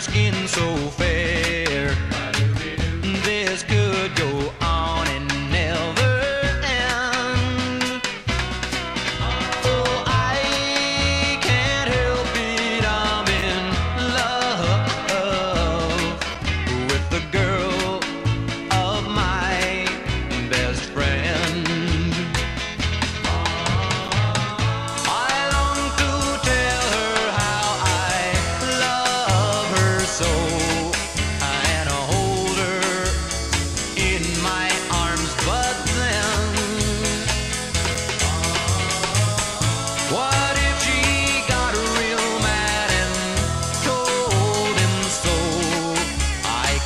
skin so fair.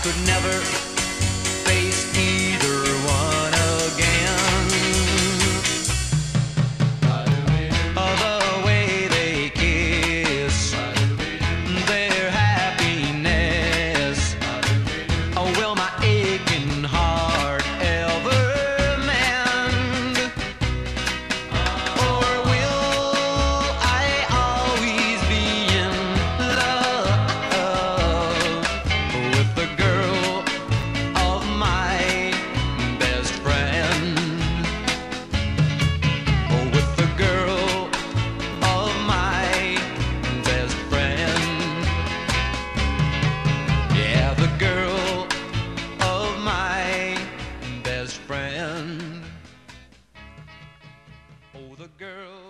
could never the girl